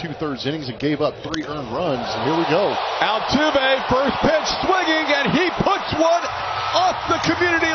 two thirds innings and gave up three earned runs. And here we go. Altuve, first pitch swinging, and he puts one off the community